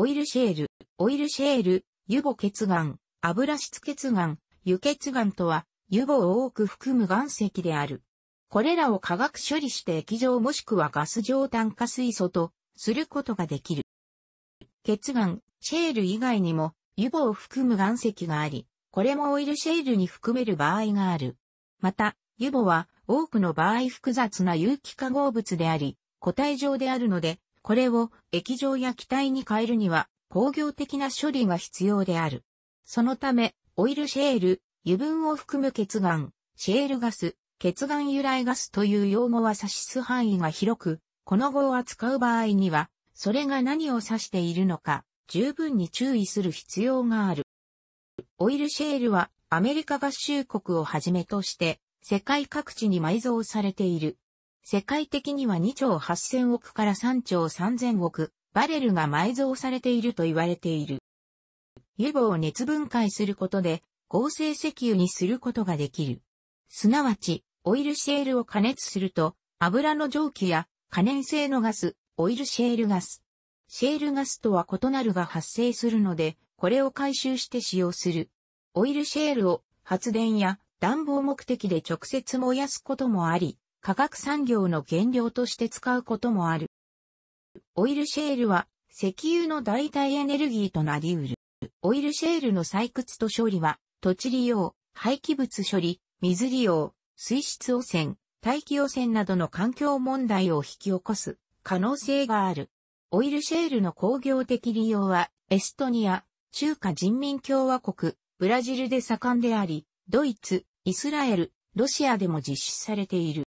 オイルシェール、オイルシェール、油母結岩、油質結岩、油結岩とは、油母を多く含む岩石である。これらを化学処理して液状もしくはガス状炭化水素とすることができる。結岩、シェール以外にも油母を含む岩石があり、これもオイルシェールに含める場合がある。また、油母は多くの場合複雑な有機化合物であり、固体状であるので、これを液状や気体に変えるには工業的な処理が必要である。そのため、オイルシェール、油分を含む結岩、シェールガス、結岩由来ガスという用語は指す範囲が広く、この語を扱う場合には、それが何を指しているのか、十分に注意する必要がある。オイルシェールはアメリカ合衆国をはじめとして世界各地に埋蔵されている。世界的には2兆8000億から3兆3000億バレルが埋蔵されていると言われている。油母を熱分解することで合成石油にすることができる。すなわち、オイルシェールを加熱すると油の蒸気や可燃性のガス、オイルシェールガス。シェールガスとは異なるが発生するので、これを回収して使用する。オイルシェールを発電や暖房目的で直接燃やすこともあり、化学産業の原料として使うこともある。オイルシェールは石油の代替エネルギーとなり得る。オイルシェールの採掘と処理は土地利用、廃棄物処理、水利用、水質汚染、大気汚染などの環境問題を引き起こす可能性がある。オイルシェールの工業的利用は、エストニア、中華人民共和国、ブラジルで盛んであり、ドイツ、イスラエル、ロシアでも実施されている。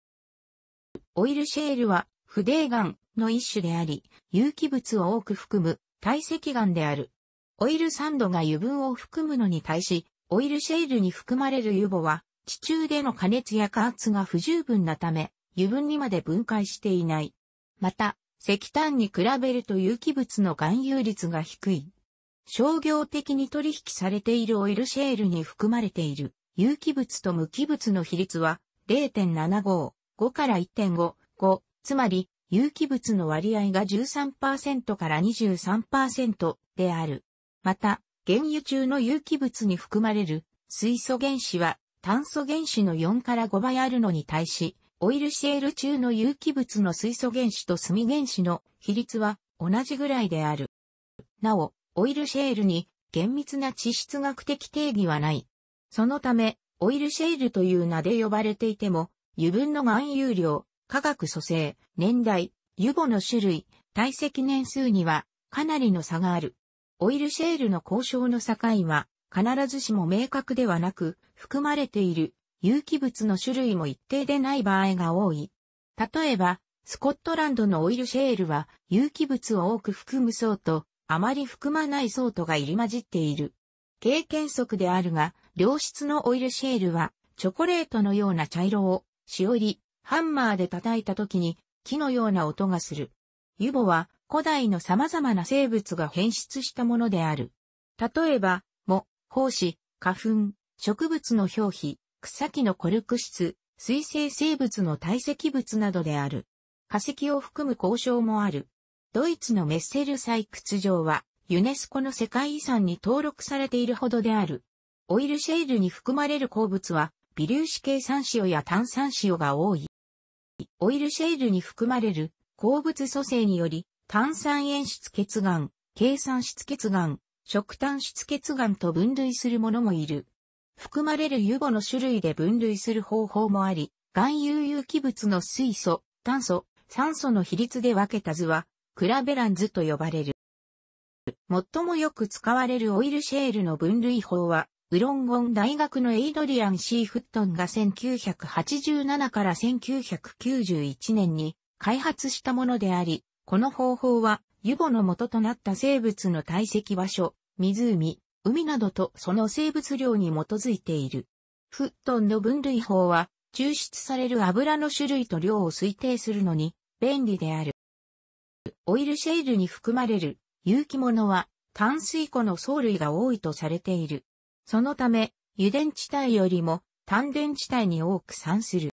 オイルシェールは、不泥岩の一種であり、有機物を多く含む堆積岩である。オイルサンドが油分を含むのに対し、オイルシェールに含まれる油母は、地中での加熱や加圧が不十分なため、油分にまで分解していない。また、石炭に比べると有機物の含有率が低い。商業的に取引されているオイルシェールに含まれている有機物と無機物の比率は0.75、5から1.5、5、つまり有機物の割合が13%から23%である。また、原油中の有機物に含まれる水素原子は炭素原子の4から5倍あるのに対し、オイルシェール中の有機物の水素原子と炭原子の比率は同じぐらいである。なお、オイルシェールに厳密な地質学的定義はない。そのため、オイルシェールという名で呼ばれていても、油分の含有量、化学組成、年代、油母の種類、堆積年数にはかなりの差がある。オイルシェールの交渉の境は必ずしも明確ではなく、含まれている有機物の種類も一定でない場合が多い。例えば、スコットランドのオイルシェールは有機物を多く含む層とあまり含まない層とが入り混じっている。経験則であるが、良質のオイルシェールはチョコレートのような茶色をしおり、ハンマーで叩いた時に木のような音がする。ユボは古代の様々な生物が変質したものである。例えば、藻、胞子、花粉、植物の表皮、草木のコルク質、水生生物の堆積物などである。化石を含む交渉もある。ドイツのメッセル採掘場は、ユネスコの世界遺産に登録されているほどである。オイルシェールに含まれる鉱物は、微粒子系酸塩や炭酸塩が多い。オイルシェールに含まれる鉱物組成により、炭酸塩質結岩、計算質結岩、食炭質結岩と分類するものもいる。含まれる油母の種類で分類する方法もあり、含有有機物の水素、炭素、酸素の比率で分けた図は、クラベラン図と呼ばれる。最もよく使われるオイルシェールの分類法は、ウロンゴン大学のエイドリアン・シー・フットンが1987から1991年に開発したものであり、この方法は、油母の元となった生物の堆積場所、湖、海などとその生物量に基づいている。フットンの分類法は、抽出される油の種類と量を推定するのに便利である。オイルシェールに含まれる有機物は淡水湖の藻類が多いとされている。そのため、油田地帯よりも単田地帯に多く産する。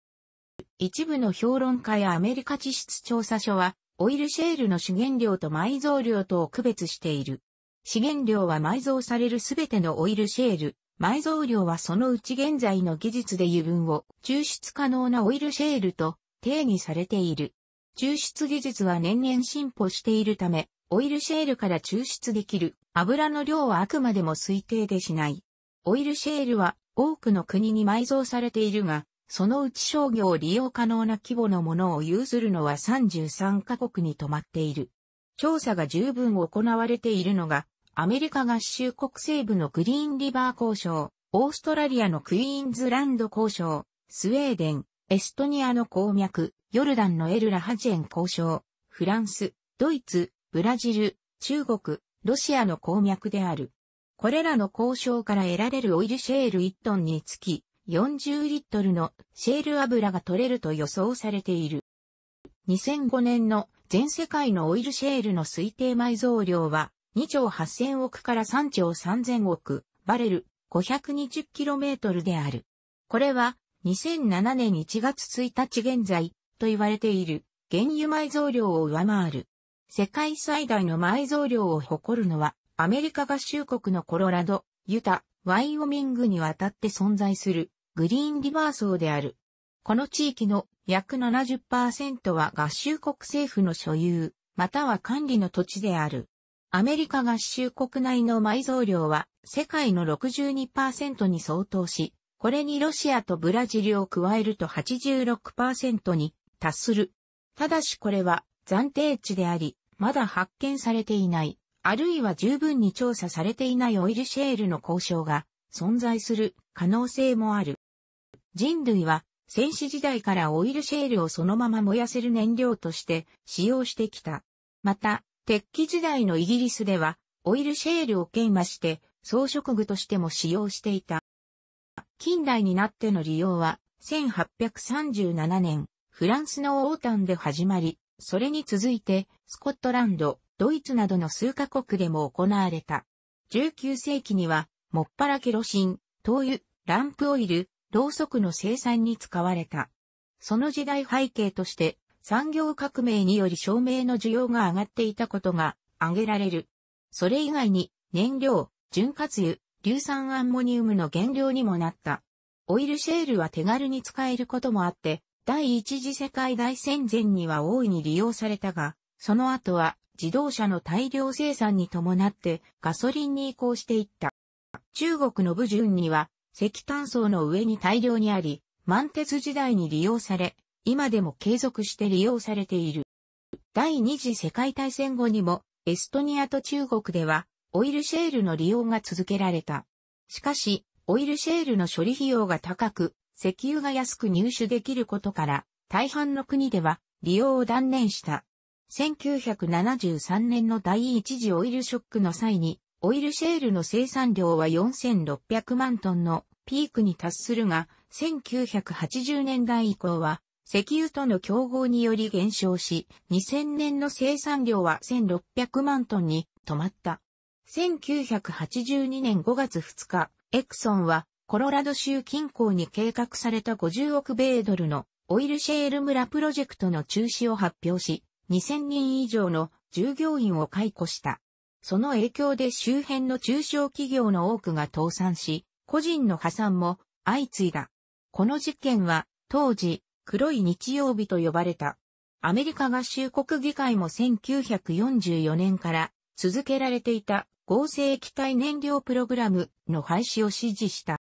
一部の評論家やアメリカ地質調査所は、オイルシェールの主原料と埋蔵量とを区別している。資源量は埋蔵されるすべてのオイルシェール、埋蔵量はそのうち現在の技術で油分を抽出可能なオイルシェールと定義されている。抽出技術は年々進歩しているため、オイルシェールから抽出できる油の量はあくまでも推定でしない。オイルシェールは多くの国に埋蔵されているが、そのうち商業利用可能な規模のものを有するのは33カ国に止まっている。調査が十分行われているのが、アメリカ合衆国西部のグリーンリバー交渉、オーストラリアのクイーンズランド交渉、スウェーデン、エストニアの鉱脈、ヨルダンのエルラハジェン交渉、フランス、ドイツ、ブラジル、中国、ロシアの鉱脈である。これらの交渉から得られるオイルシェール1トンにつき40リットルのシェール油が取れると予想されている。2005年の全世界のオイルシェールの推定埋蔵量は2兆8000億から3兆3000億バレル 520km である。これは2007年1月1日現在と言われている原油埋蔵量を上回る。世界最大の埋蔵量を誇るのはアメリカ合衆国のコロラド、ユタ、ワイオミングにわたって存在するグリーンリバー層である。この地域の約70%は合衆国政府の所有、または管理の土地である。アメリカ合衆国内の埋蔵量は世界の62%に相当し、これにロシアとブラジルを加えると86%に達する。ただしこれは暫定値であり、まだ発見されていない。あるいは十分に調査されていないオイルシェールの交渉が存在する可能性もある。人類は戦死時代からオイルシェールをそのまま燃やせる燃料として使用してきた。また、鉄器時代のイギリスではオイルシェールを研磨して装飾具としても使用していた。近代になっての利用は1837年フランスのオータンで始まり、それに続いてスコットランド、ドイツなどの数カ国でも行われた。19世紀には、もっぱらケロシン、灯油、ランプオイル、ろうそくの生産に使われた。その時代背景として、産業革命により照明の需要が上がっていたことが挙げられる。それ以外に、燃料、潤滑油、硫酸アンモニウムの原料にもなった。オイルシェールは手軽に使えることもあって、第一次世界大戦前には大いに利用されたが、その後は自動車の大量生産に伴ってガソリンに移行していった。中国の武順には石炭層の上に大量にあり、満鉄時代に利用され、今でも継続して利用されている。第二次世界大戦後にもエストニアと中国ではオイルシェールの利用が続けられた。しかし、オイルシェールの処理費用が高く、石油が安く入手できることから、大半の国では利用を断念した。1973年の第一次オイルショックの際に、オイルシェールの生産量は4600万トンのピークに達するが、1980年代以降は石油との競合により減少し、2000年の生産量は1600万トンに止まった。1982年5月2日、エクソンはコロラド州近郊に計画された50億米ドルのオイルシェール村プロジェクトの中止を発表し、2000人以上の従業員を解雇した。その影響で周辺の中小企業の多くが倒産し、個人の破産も相次いだ。この事件は当時黒い日曜日と呼ばれた。アメリカ合衆国議会も1944年から続けられていた合成液体燃料プログラムの廃止を指示した。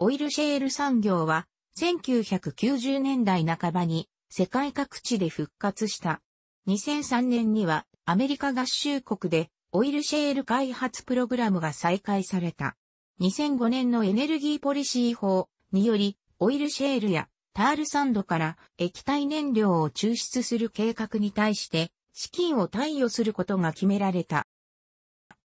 オイルシェール産業は1990年代半ばに世界各地で復活した。2003年にはアメリカ合衆国でオイルシェール開発プログラムが再開された。2005年のエネルギーポリシー法によりオイルシェールやタールサンドから液体燃料を抽出する計画に対して資金を貸与することが決められた。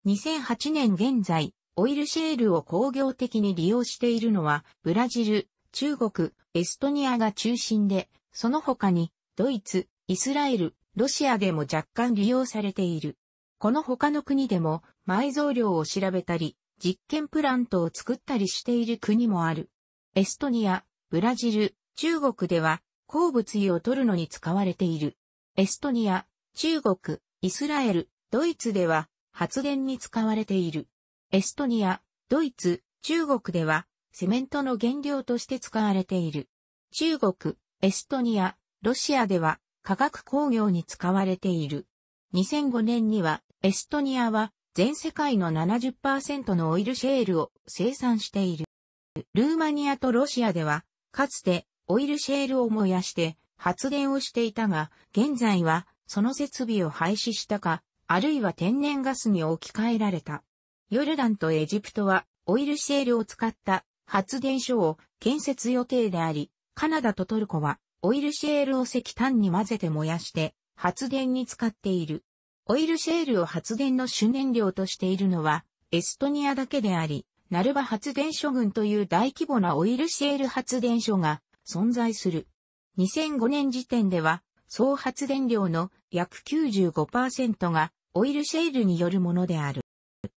2008年現在、オイルシェールを工業的に利用しているのはブラジル、中国、エストニアが中心で、その他にドイツ、イスラエル、ロシアでも若干利用されている。この他の国でも埋蔵量を調べたり、実験プラントを作ったりしている国もある。エストニア、ブラジル、中国では鉱物油を取るのに使われている。エストニア、中国、イスラエル、ドイツでは発電に使われている。エストニア、ドイツ、中国ではセメントの原料として使われている。中国、エストニア、ロシアでは化学工業に使われている。2005年にはエストニアは全世界の70%のオイルシェールを生産している。ルーマニアとロシアではかつてオイルシェールを燃やして発電をしていたが、現在はその設備を廃止したか、あるいは天然ガスに置き換えられた。ヨルダンとエジプトはオイルシェールを使った発電所を建設予定であり、カナダとトルコはオイルシェールを石炭に混ぜて燃やして発電に使っている。オイルシェールを発電の主燃料としているのはエストニアだけであり、ナルバ発電所群という大規模なオイルシェール発電所が存在する。2005年時点では、総発電量の約95%がオイルシェールによるものである。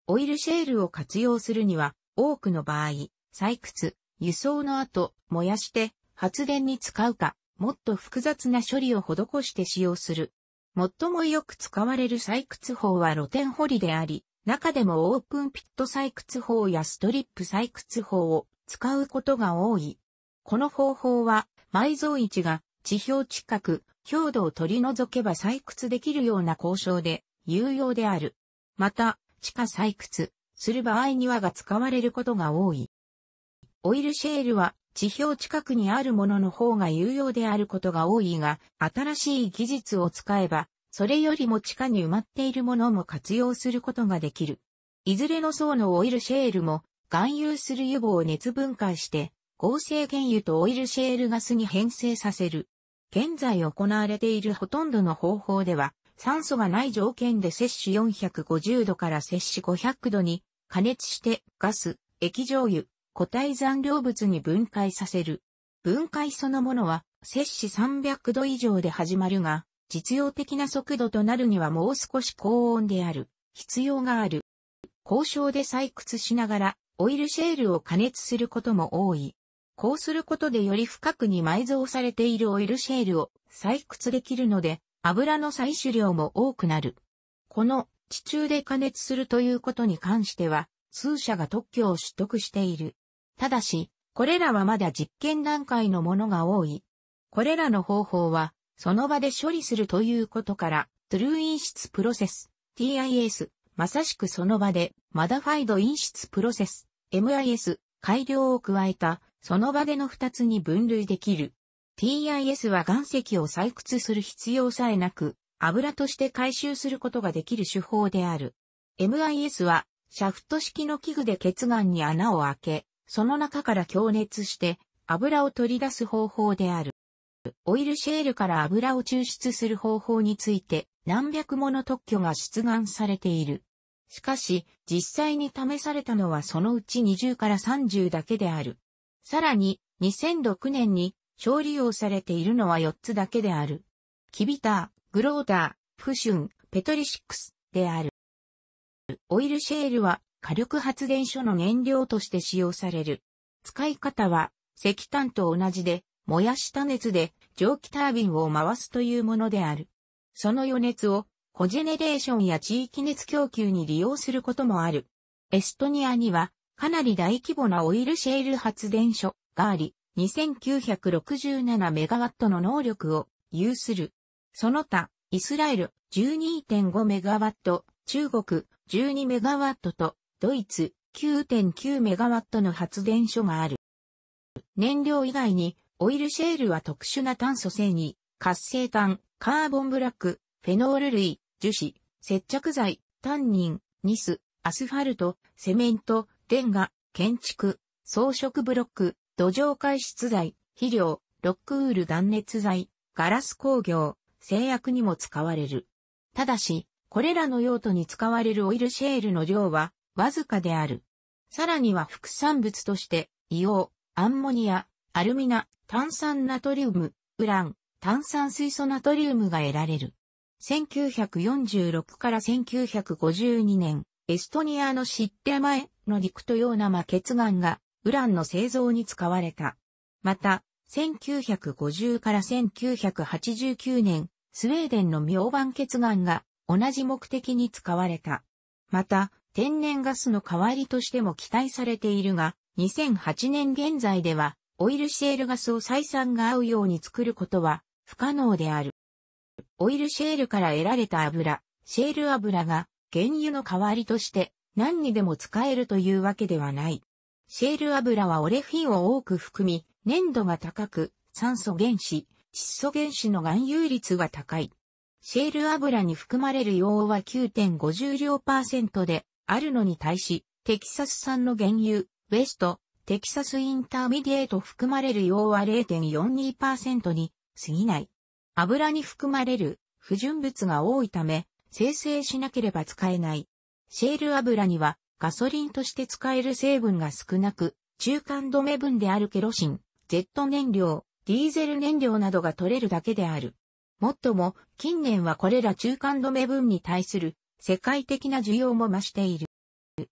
オイルシェールを活用するには、多くの場合、採掘、輸送の後、燃やして発電に使うか、もっと複雑な処理を施して使用する。最もよく使われる採掘法は露天掘りであり、中でもオープンピット採掘法やストリップ採掘法を使うことが多い。この方法は埋蔵位置が地表近く、強度を取り除けば採掘できるような交渉で有用である。また、地下採掘する場合にはが使われることが多い。オイルシェールは地表近くにあるものの方が有用であることが多いが、新しい技術を使えばそれよりも地下に埋まっているものも活用することができる。いずれの層のオイルシェールも、含有する油母を熱分解して、合成原油とオイルシェールガスに変成させる。現在行われているほとんどの方法では、酸素がない条件で摂氏450度から摂氏500度に加熱してガス、液状油、固体残量物に分解させる。分解そのものは摂氏300度以上で始まるが、実用的な速度となるにはもう少し高温である必要がある。交渉で採掘しながらオイルシェールを加熱することも多い。こうすることでより深くに埋蔵されているオイルシェールを採掘できるので油の採取量も多くなる。この地中で加熱するということに関しては数社が特許を取得している。ただし、これらはまだ実験段階のものが多い。これらの方法はその場で処理するということから、トゥルー陰質プロセス、TIS、まさしくその場で、マダファイド陰質プロセス、MIS、改良を加えた、その場での二つに分類できる。TIS は岩石を採掘する必要さえなく、油として回収することができる手法である。MIS は、シャフト式の器具で血岩に穴を開け、その中から強熱して、油を取り出す方法である。オイルシェールから油を抽出する方法について何百もの特許が出願されている。しかし、実際に試されたのはそのうち20から30だけである。さらに、2006年に小利用されているのは4つだけである。キビター、グローター、フシュン、ペトリシックスである。オイルシェールは火力発電所の燃料として使用される。使い方は石炭と同じで燃やした熱で蒸気タービンを回すというものである。その余熱をコジェネレーションや地域熱供給に利用することもある。エストニアにはかなり大規模なオイルシェール発電所があり、2967メガワットの能力を有する。その他、イスラエル12.5メガワット、中国12メガワットとドイツ9.9メガワットの発電所がある。燃料以外にオイルシェールは特殊な炭素繊維、活性炭、カーボンブラック、フェノール類、樹脂、接着剤、タンニン、ニス、アスファルト、セメント、レンガ、建築、装飾ブロック、土壌解質剤、肥料、ロックウール断熱材、ガラス工業、製薬にも使われる。ただし、これらの用途に使われるオイルシェールの量はわずかである。さらには副産物として、硫黄、アンモニア、アルミナ、炭酸ナトリウム、ウラン、炭酸水素ナトリウムが得られる。1946から1952年、エストニアのシッテ前の陸とような魔血岩がウランの製造に使われた。また、1950から1989年、スウェーデンの明板結岩が同じ目的に使われた。また、天然ガスの代わりとしても期待されているが、2008年現在では、オイルシェールガスを採算が合うように作ることは不可能である。オイルシェールから得られた油、シェール油が原油の代わりとして何にでも使えるというわけではない。シェール油はオレフィンを多く含み、粘度が高く、酸素原子、窒素原子の含有率が高い。シェール油に含まれる硫黄は9.5重量パーセントであるのに対し、テキサス産の原油、ウェスト、テキサスインターミディエート含まれる硫黄は0.42%に過ぎない。油に含まれる不純物が多いため、生成しなければ使えない。シェール油にはガソリンとして使える成分が少なく、中間止め分であるケロシン、ジェット燃料、ディーゼル燃料などが取れるだけである。もっとも、近年はこれら中間止め分に対する世界的な需要も増している。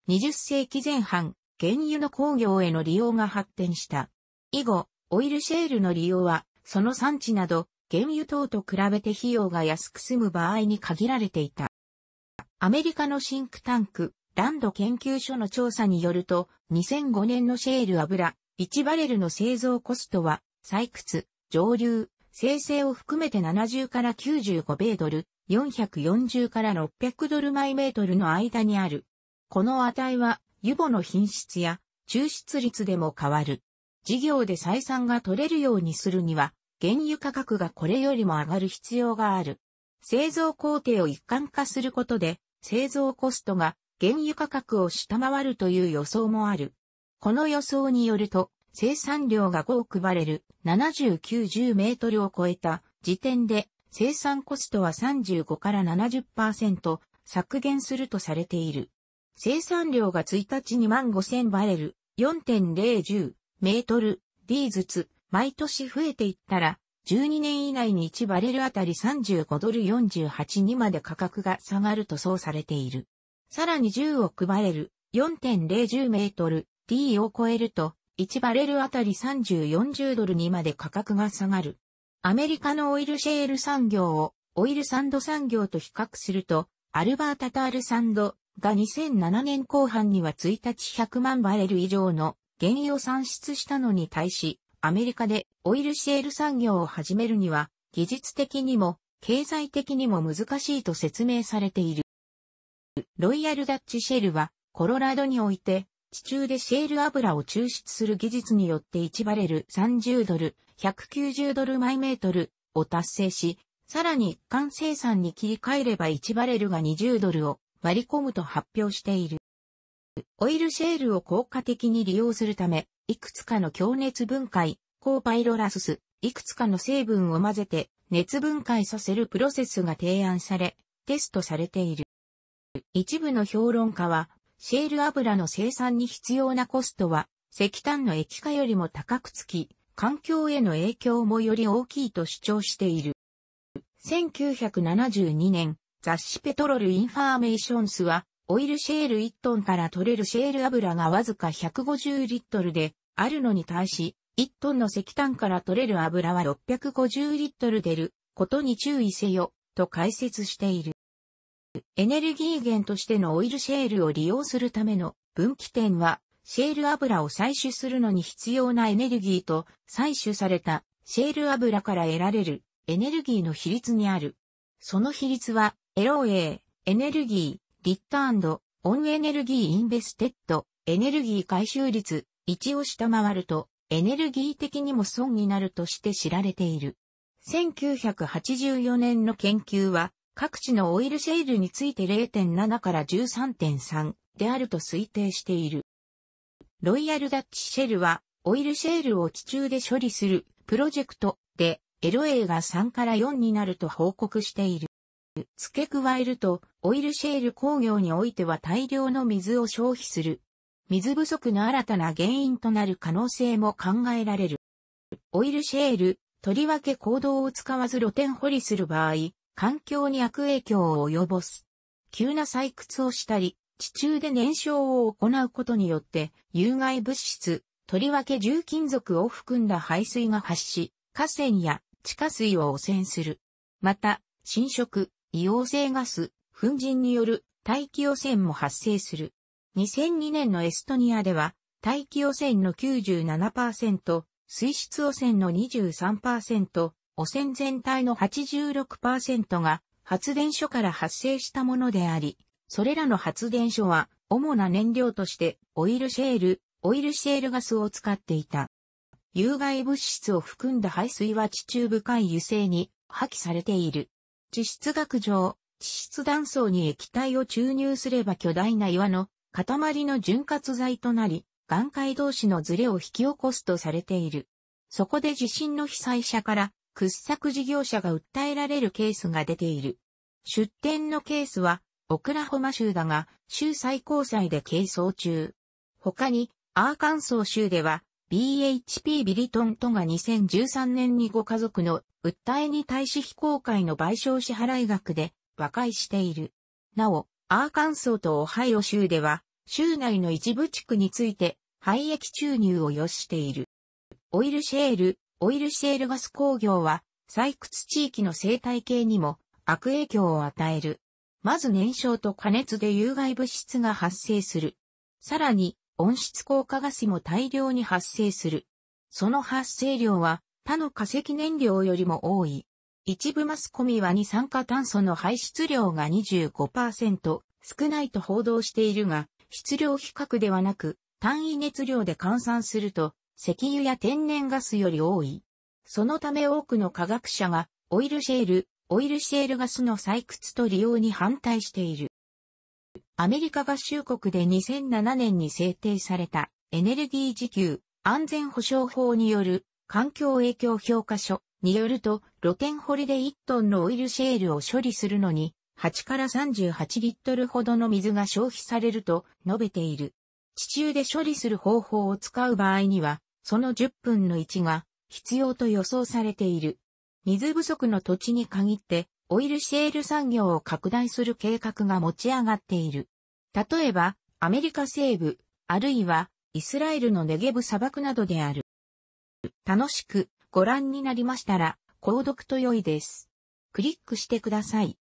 20世紀前半、原油の工業への利用が発展した。以後、オイルシェールの利用は、その産地など、原油等と比べて費用が安く済む場合に限られていた。アメリカのシンクタンク、ランド研究所の調査によると、2005年のシェール油、1バレルの製造コストは、採掘、上流、生成を含めて70から95米ドル、440から600ドルマイメートルの間にある。この値は、油母の品質や抽出率でも変わる。事業で採算が取れるようにするには、原油価格がこれよりも上がる必要がある。製造工程を一貫化することで、製造コストが原油価格を下回るという予想もある。この予想によると、生産量が5億バレル、70-90メートルを超えた時点で生産コストは35から70%削減するとされている。生産量が1日2万5000バレル、4.010メートル、D ずつ、毎年増えていったら、12年以内に1バレルあたり35ドル48にまで価格が下がるとそうされている。さらに10億バレル、4.010メートル、D を超えると、1バレルあたり30-40ドルにまで価格が下がる。アメリカのオイルシェール産業をオイルサンド産業と比較すると、アルバータタールサンドが2007年後半には1日100万バレル以上の原油を産出したのに対し、アメリカでオイルシェール産業を始めるには、技術的にも経済的にも難しいと説明されている。ロイヤルダッチシェルは、コロラドにおいて、地中でシェール油を抽出する技術によって1バレル30ドル、190ドルマイメートルを達成し、さらに一貫生産に切り替えれば1バレルが20ドルを割り込むと発表している。オイルシェールを効果的に利用するため、いくつかの強熱分解、高パイロラスス、いくつかの成分を混ぜて熱分解させるプロセスが提案され、テストされている。一部の評論家は、シェール油の生産に必要なコストは、石炭の液化よりも高くつき、環境への影響もより大きいと主張している。1972年、雑誌ペトロルインファーメーションスは、オイルシェール1トンから取れるシェール油がわずか150リットルであるのに対し、1トンの石炭から取れる油は650リットル出ることに注意せよ、と解説している。エネルギー源としてのオイルシェールを利用するための分岐点は、シェール油を採取するのに必要なエネルギーと採取されたシェール油から得られるエネルギーの比率にある。その比率は LOA、エネルギー、リッター、オンエネルギーインベステッド、エネルギー回収率1を下回るとエネルギー的にも損になるとして知られている。1984年の研究は各地のオイルシェールについて0.7から13.3であると推定している。ロイヤルダッチシェルはオイルシェールを地中で処理するプロジェクトで LA が3から4になると報告している。付け加えると、オイルシェール工業においては大量の水を消費する。水不足の新たな原因となる可能性も考えられる。オイルシェール、とりわけ行動を使わず露天掘りする場合、環境に悪影響を及ぼす。急な採掘をしたり、地中で燃焼を行うことによって、有害物質、とりわけ重金属を含んだ排水が発し、河川や地下水を汚染する。また、侵食、硫黄性ガス、粉塵による大気汚染も発生する。2002年のエストニアでは、大気汚染の97%、水質汚染の23%、汚染全体の86%が発電所から発生したものであり、それらの発電所は主な燃料としてオイルシェール、オイルシェールガスを使っていた。有害物質を含んだ排水は地中深い油性に破棄されている。地質学上、地質断層に液体を注入すれば巨大な岩の塊の潤滑剤となり、岩塊同士のズレを引き起こすとされている。そこで地震の被災者から掘削事業者が訴えられるケースが出ている。出展のケースは、オクラホマ州だが、州最高裁で係争中。他に、アーカンソー州では、BHP ビリトンとが2013年にご家族の訴えに対し非公開の賠償支払額で和解している。なお、アーカンソーとオハイオ州では、州内の一部地区について廃液注入を予している。オイルシェール、オイルシェールガス工業は採掘地域の生態系にも悪影響を与える。まず燃焼と加熱で有害物質が発生する。さらに温室効果ガスも大量に発生する。その発生量は他の化石燃料よりも多い。一部マスコミは二酸化炭素の排出量が25%少ないと報道しているが、質量比較ではなく、単位熱量で換算すると、石油や天然ガスより多い。そのため多くの科学者が、オイルシェール、オイルシェールガスの採掘と利用に反対している。アメリカ合衆国で2007年に制定されたエネルギー自給安全保障法による環境影響評価書によると露天掘りで1トンのオイルシェールを処理するのに8から38リットルほどの水が消費されると述べている。地中で処理する方法を使う場合には、その10分の1が必要と予想されている。水不足の土地に限って、オイルシェール産業を拡大する計画が持ち上がっている。例えば、アメリカ西部、あるいは、イスラエルのネゲブ砂漠などである。楽しくご覧になりましたら、購読と良いです。クリックしてください。